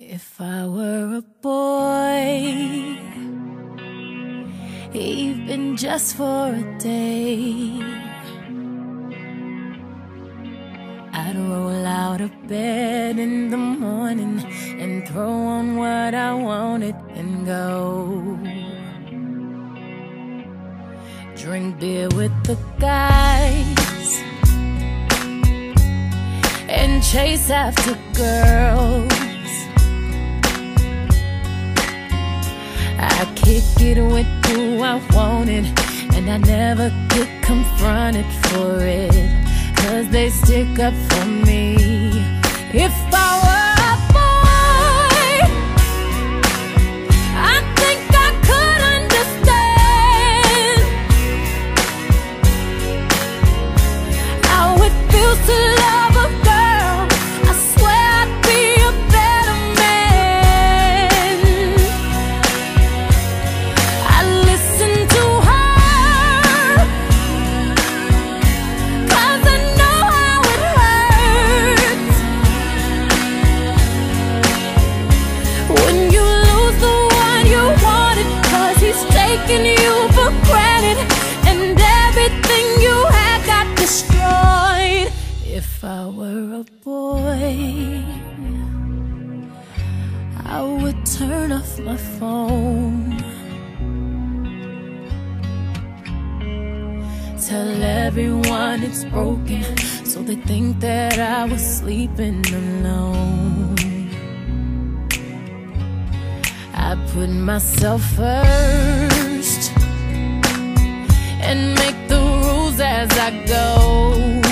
If I were a boy, even just for a day, I'd roll out of bed in the morning and throw on what I wanted and go. Drink beer with the guys and chase after girls. I kick it with who I wanted, and I never get confronted for it. Cause they stick up for me. If I were If I were a boy, I would turn off my phone. Tell everyone it's broken, so they think that I was sleeping alone. I put myself first and make the rules as I go.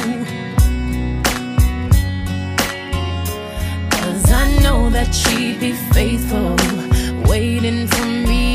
She'd be faithful, waiting for me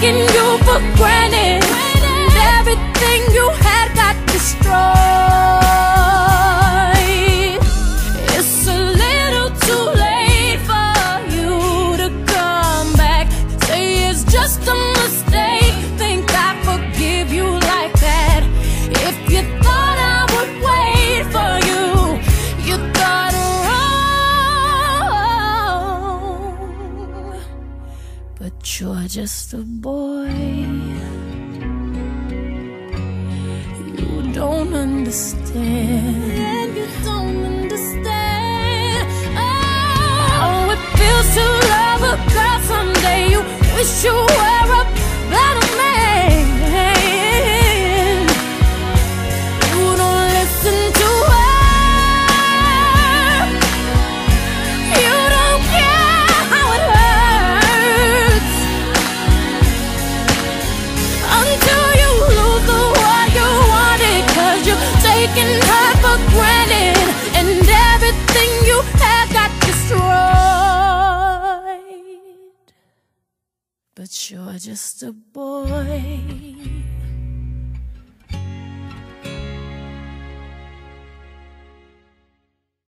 taking you for granted, just a boy. You don't understand. You don't understand. Oh, oh, it feels to love a girl someday. You wish you were a better But you're just a boy.